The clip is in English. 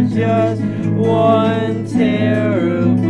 just one tear.